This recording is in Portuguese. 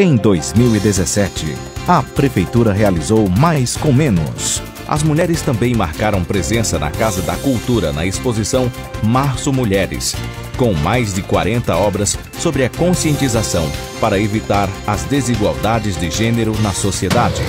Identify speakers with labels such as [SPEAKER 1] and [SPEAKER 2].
[SPEAKER 1] Em 2017, a Prefeitura realizou Mais com Menos. As mulheres também marcaram presença na Casa da Cultura na exposição Março Mulheres, com mais de 40 obras sobre a conscientização para evitar as desigualdades de gênero na sociedade.